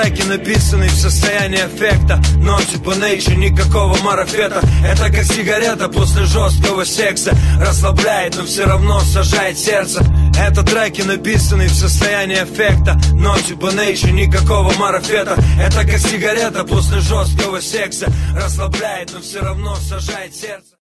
написанный в состоянии эффекта. Но типа нейча никакого марафета. Это как сигарета после жесткого секса. Расслабляет, но все равно сажает сердце. Это треки, написанные в состоянии эффекта. Но типа нейча никакого марафета. Это как сигарета после жесткого секса. Расслабляет, но все равно сажает сердце